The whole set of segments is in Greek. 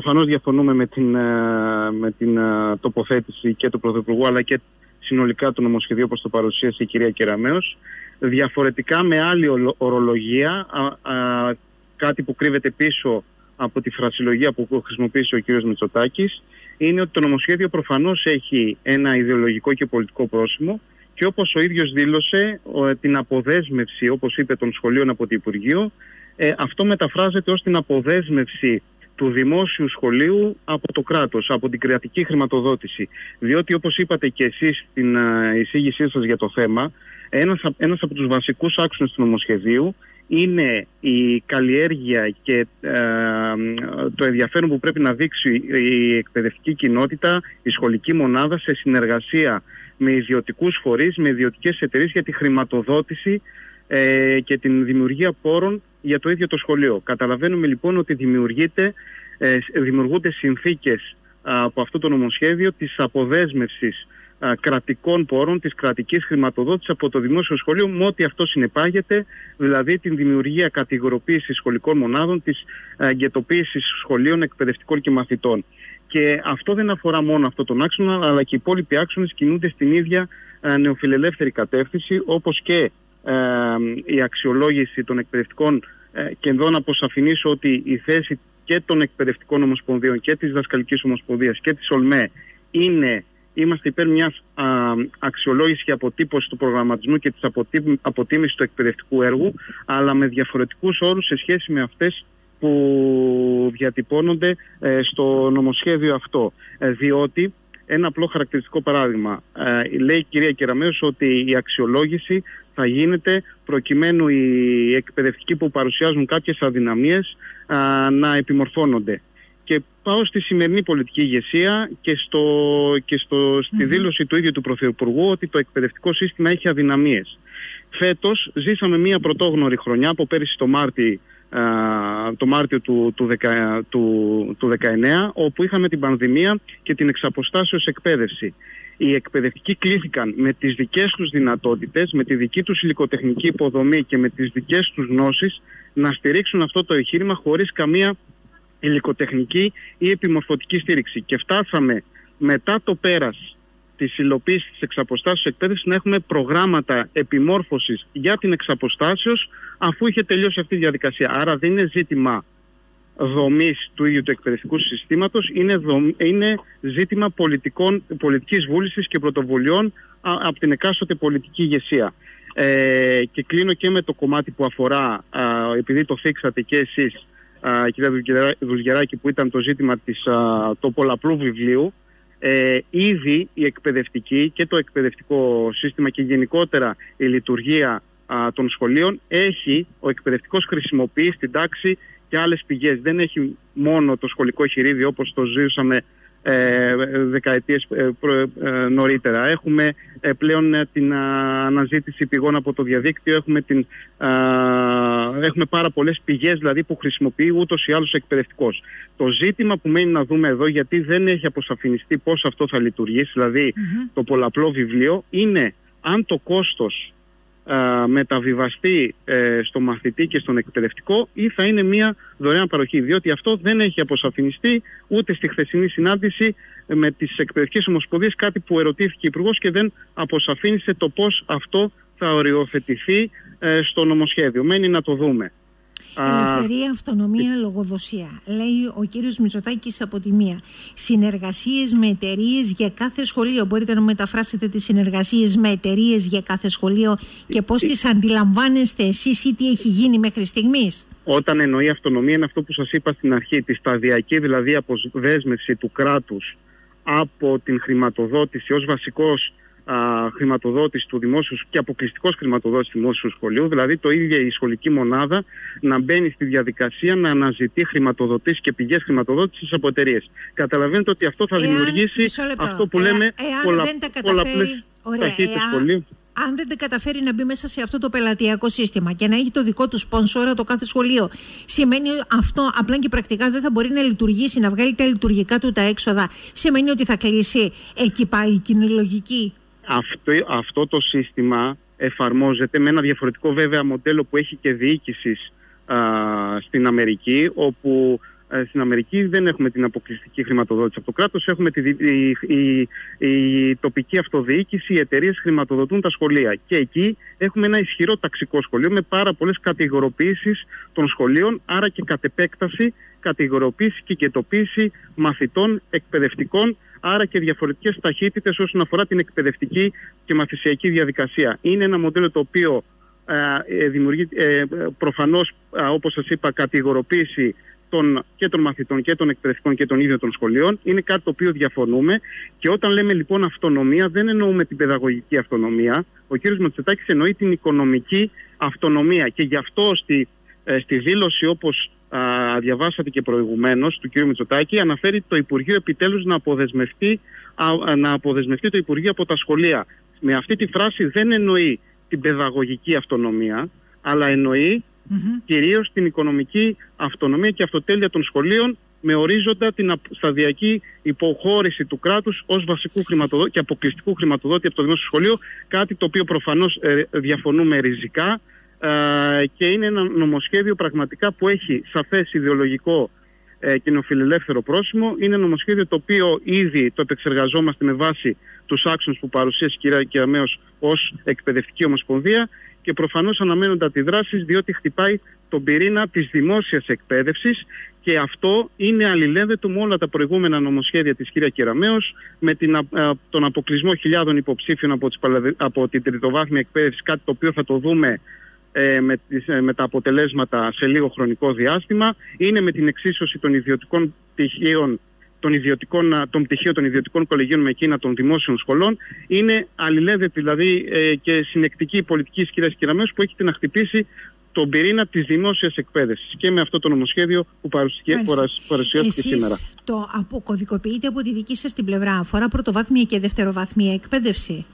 προφανώς διαφωνούμε με την, με την τοποθέτηση και του Πρωθυπουργού αλλά και συνολικά του νομοσχεδίου όπως το παρουσίασε η κυρία Κεραμέως. Διαφορετικά με άλλη ορολογία, κάτι που κρύβεται πίσω από τη φρασιολογία που χρησιμοποίησε ο κύριος Μητσοτάκης, είναι ότι το νομοσχέδιο προφανώς έχει ένα ιδεολογικό και πολιτικό πρόσημο και όπως ο ίδιος δήλωσε την αποδέσμευση, όπως είπε, των σχολείων από το Υπουργείο, ε, αυτό μεταφράζεται ως την αποδέσμευση του δημόσιου σχολείου από το κράτος, από την κρατική χρηματοδότηση. Διότι όπως είπατε και εσείς στην uh, εισήγησή σας για το θέμα, ένας, ένας από τους βασικούς άξονες του νομοσχεδίου είναι η καλλιέργεια και ε, το ενδιαφέρον που πρέπει να δείξει η εκπαιδευτική κοινότητα, η σχολική μονάδα σε συνεργασία με ιδιωτικούς φορείς, με ιδιωτικές εταιρείες για τη χρηματοδότηση ε, και την δημιουργία πόρων για το ίδιο το σχολείο. Καταλαβαίνουμε λοιπόν ότι δημιουργείται, ε, δημιουργούνται συνθήκες από αυτό το νομοσχέδιο της αποδέσμευσης κρατικών πόρων, της κρατικής χρηματοδότησης από το δημόσιο σχολείο με ό,τι αυτό συνεπάγεται, δηλαδή την δημιουργία κατηγοροποίησης σχολικών μονάδων, της εγκαιτοποίησης σχολείων εκπαιδευτικών και μαθητών. Και αυτό δεν αφορά μόνο αυτό τον άξονα, αλλά και οι υπόλοιποι άξονες κινούνται στην ίδια νεοφιλελεύθερη κατεύθυνση, όπως και η αξιολόγηση των εκπαιδευτικών ε, και εδώ να αποσαφηνίσω ότι η θέση και των εκπαιδευτικών ομοσπονδίων και της δασκαλικής ομοσπονδίας και της ΟΛΜΕ είναι είμαστε υπέρ μιας αξιολόγησης και αποτύπωσης του προγραμματισμού και της αποτίμησης του εκπαιδευτικού έργου, αλλά με διαφορετικούς όρους σε σχέση με αυτές που διατυπώνονται ε, στο νομοσχέδιο αυτό. Ε, διότι ένα απλό χαρακτηριστικό παράδειγμα. Ε, λέει η κυρία Κεραμέως ότι η αξιολόγηση θα γίνεται προκειμένου οι εκπαιδευτικοί που παρουσιάζουν κάποιες αδυναμίες να επιμορφώνονται. Και πάω στη σημερινή πολιτική ηγεσία και, στο, και στο, στη δήλωση του ίδιου του Πρωθυπουργού ότι το εκπαιδευτικό σύστημα έχει αδυναμίες. Φέτος ζήσαμε μία πρωτόγνωρη χρονιά από πέρυσι το Μάρτι το Μάρτιο του, του, του, του 19 όπου είχαμε την πανδημία και την εξαποστάσεως εκπαίδευση. Οι εκπαιδευτικοί κλήθηκαν με τις δικές τους δυνατότητες, με τη δική τους υλικοτεχνική υποδομή και με τις δικές τους γνώσεις να στηρίξουν αυτό το εγχείρημα χωρίς καμία υλικοτεχνική ή επιμορφωτική στήριξη. Και φτάσαμε μετά το πέρας της υλοποίησης της εξαποστάσεως εκπαίδευσης να έχουμε προγράμματα επιμόρφωσης για την εξαποστάσεως αφού είχε τελειώσει αυτή η διαδικασία. Άρα δεν είναι ζήτημα δομής του ίδιου του εκπαιδευτικού συστήματος, είναι, είναι ζήτημα πολιτικών, πολιτικής βούλησης και πρωτοβουλειών από την εκάστοτε πολιτική ηγεσία. Ε, και κλείνω και με το κομμάτι που αφορά, επειδή το θίξατε και εσείς, κυρία Δουλγεράκη, που ήταν το ζήτημα της, το πολλαπλού βιβλίου, ε, ήδη η εκπαιδευτική και το εκπαιδευτικό σύστημα και γενικότερα η λειτουργία των σχολείων έχει, ο εκπαιδευτικός χρησιμοποιεί στην τάξη και άλλες πηγές. Δεν έχει μόνο το σχολικό χειρίδι όπως το ζήσαμε ε, δεκαετίες ε, ε, νωρίτερα. Έχουμε ε, πλέον την αναζήτηση πηγών από το διαδίκτυο, έχουμε, την, έχουμε πάρα πολλές πηγές δηλαδή, που χρησιμοποιεί ούτως ή άλλως εκπαιδευτικός. Το ζήτημα που μένει να δούμε εδώ, γιατί δεν έχει αποσαφινιστεί πώς αυτό θα λειτουργήσει, δηλαδή το πολλαπλό βιβλίο, είναι αν το κόστος μεταβιβαστεί ε, στο μαθητή και στον εκπαιδευτικό ή θα είναι μια δωρεάν παροχή. Διότι αυτό δεν έχει αποσαφινιστεί ούτε στη χθεσινή συνάντηση με τις εκπαιδευτικές ομοσπονδίες κάτι που ερωτήθηκε η Υπουργός και δεν αποσαφήνισε το πώς αυτό θα οριοθετηθεί ε, στο νομοσχέδιο. Μένει να το δούμε. Ελευθερία, αυτονομία, λογοδοσία. Λέει ο κύριος Μητσοτάκης από τη μία. Συνεργασίες με εταιρείες για κάθε σχολείο. Μπορείτε να μεταφράσετε τις συνεργασίες με εταιρείες για κάθε σχολείο και πώς τις αντιλαμβάνεστε εσείς ή τι έχει γίνει μέχρι στιγμής; Όταν εννοεί αυτονομία, είναι αυτό που σας είπα στην αρχή. Τη σταδιακή δηλαδή αποδέσμευση του κράτους από την χρηματοδότηση ως βασικός α, χρηματοδότηση του δημόσιου και αποκλειστικός χρηματοδότησης του δημόσιου σχολείου, δηλαδή το ίδιο η σχολική μονάδα να μπαίνει στη διαδικασία να αναζητεί χρηματοδοτήσεις και πηγές χρηματοδότησης από εταιρείες. Καταλαβαίνετε ότι αυτό θα δημιουργήσει αυτό που λέμε πολλαπλές ταχύτητες σχολείου αν δεν τα καταφέρει να μπει μέσα σε αυτό το πελατειακό σύστημα και να έχει το δικό του σπονσόρα το κάθε σχολείο, σημαίνει αυτό απλά και πρακτικά δεν θα μπορεί να λειτουργήσει, να βγάλει τα λειτουργικά του τα έξοδα. Σημαίνει ότι θα κλείσει. Εκεί πάει η κοινολογική αυτό, αυτό το σύστημα εφαρμόζεται με ένα διαφορετικό βέβαια μοντέλο που έχει και διοίκησης στην Αμερική όπου ε, στην Αμερική δεν έχουμε την αποκλειστική χρηματοδότηση από το κράτος. Έχουμε τη, η, η, η, τοπική αυτοδιοίκηση, οι εταιρείες χρηματοδοτούν τα σχολεία. Και εκεί έχουμε ένα ισχυρό ταξικό σχολείο με πάρα πολλές κατηγοροποιήσεις των σχολείων, άρα και κατ' επέκταση κατηγοροποίηση και κετοποίηση μαθητών εκπαιδευτικών, άρα και διαφορετικές ταχύτητες όσον αφορά την εκπαιδευτική και μαθησιακή διαδικασία. Είναι ένα μοντέλο το οποίο ε, ε δημιουργεί ε, προφανώς, όπως σας είπα, κατηγοροποίηση των, και των μαθητών και των εκπαιδευτικών και των ίδιων των σχολείων. Είναι κάτι το οποίο διαφωνούμε. Και όταν λέμε λοιπόν αυτονομία, δεν εννοούμε την παιδαγωγική αυτονομία. Ο κ. Ματσετάκη εννοεί την οικονομική αυτονομία. Και γι' αυτό στη, ε, στη δήλωση, όπω διαβάσατε και προηγουμένως, του κ. Μητσοτάκη, αναφέρει το Υπουργείο επιτέλους να αποδεσμευτεί, να αποδεσμευτεί το Υπουργείο από τα σχολεία. Με αυτή τη φράση δεν εννοεί την παιδαγωγική αυτονομία, αλλά εννοεί mm-hmm. κυρίως την οικονομική αυτονομία και αυτοτέλεια των σχολείων με ορίζοντα την σταδιακή υποχώρηση του κράτους ως βασικού χρηματοδότη και αποκλειστικού χρηματοδότη από το δημόσιο σχολείο, κάτι το οποίο προφανώς ε, διαφωνούμε ριζικά ε, και είναι ένα νομοσχέδιο πραγματικά που έχει σαφές ιδεολογικό ε, κοινοφιλελεύθερο πρόσημο. Είναι νομοσχέδιο το οποίο ήδη το επεξεργαζόμαστε με βάση τους άξονες που παρουσίασε η κυρία Κεραμέως ως εκπαιδευτική ομοσπονδία και προφανώς αναμένονται αντιδράσεις διότι χτυπάει τον πυρήνα της δημόσιας εκπαίδευσης και αυτό είναι αλληλένδετο με όλα τα προηγούμενα νομοσχέδια της κυρία Κεραμέως με την, τον αποκλεισμό χιλιάδων υποψήφιων από, τις, από την τριτοβάθμια εκπαίδευση, κάτι το οποίο θα το δούμε ε, με, τις, ε, με τα αποτελέσματα σε λίγο χρονικό διάστημα. Είναι με την εξίσωση των ιδιωτικών πτυχίων των, ιδιωτικών, των πτυχίων των ιδιωτικών κολεγίων με εκείνα των δημόσιων σχολών. Είναι αλληλένδετη δηλαδή ε, και συνεκτική η πολιτική τη κυρία Κυραμέως που έχει την να χτυπήσει τον πυρήνα της δημόσιας εκπαίδευσης και με αυτό το νομοσχέδιο που παρουσιάστηκε σήμερα. Το αποκωδικοποιείτε από τη δική σας την πλευρά. Αφορά πρωτοβάθμια και δευτεροβάθμια εκπαίδευση.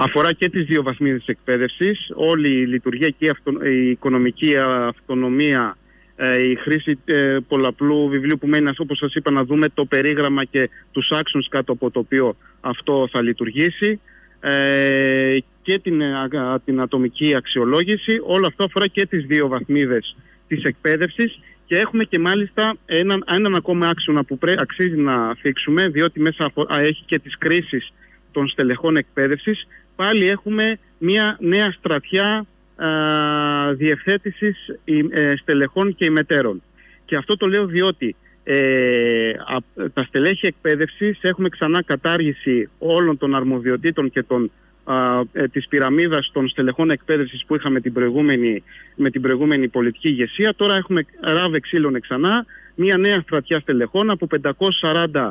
Αφορά και τις δύο βαθμίδες εκπαίδευσης, όλη η λειτουργία και η οικονομική αυτονομία, ε, η χρήση ε, πολλαπλού βιβλίου που μένει, όπως σας είπα, να δούμε το περίγραμμα και τους άξονες κάτω από το οποίο αυτό θα λειτουργήσει ε, και την, την ατομική αξιολόγηση. Όλο αυτό αφορά και τις δύο βαθμίδες της εκπαίδευσης και έχουμε και μάλιστα έναν, έναν ακόμα άξονα που πρέ, αξίζει να θίξουμε διότι μέσα έχει και τις κρίσεις των στελεχών εκπαίδευσης πάλι έχουμε μια νέα στρατιά α, διευθέτησης ε, στελεχών και ημετέρων. Και αυτό το λέω διότι ε, τα στελέχη εκπαίδευσης έχουμε ξανά κατάργηση όλων των αρμοδιοτήτων και των, α, ε, της πυραμίδας των στελεχών εκπαίδευσης που είχαμε την προηγούμενη, με την προηγούμενη πολιτική ηγεσία. Τώρα έχουμε ράβε ξύλων ξανά, μια νέα στρατιά στελεχών από 540 ε,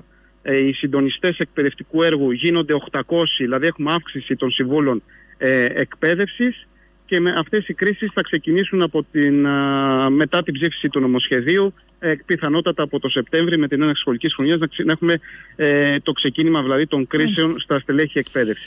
οι συντονιστές εκπαιδευτικού έργου γίνονται 800, δηλαδή έχουμε αύξηση των συμβούλων ε, εκπαίδευσης και με αυτές οι κρίσεις θα ξεκινήσουν από την, μετά την ψήφιση του νομοσχεδίου ε, πιθανότατα από το Σεπτέμβρη με την έναρξη σχολικής χρονιάς να, να έχουμε ε, το ξεκίνημα δηλαδή των κρίσεων στα στελέχη εκπαίδευσης.